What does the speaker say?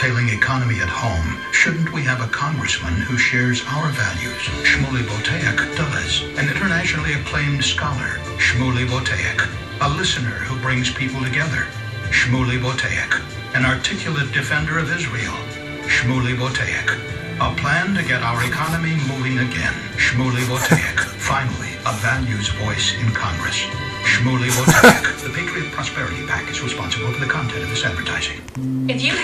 failing economy at home, shouldn't we have a congressman who shares our values? Shmuley Boteach does. An internationally acclaimed scholar, Shmuley Boteach. A listener who brings people together, Shmuley Boteach. An articulate defender of Israel, Shmuley Boteach. A plan to get our economy moving again, Shmuley Boteach. Finally, a values voice in Congress. Shmuley Boteach. the Patriot Prosperity PAC is responsible for the content of this advertising. If you have